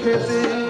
crazy.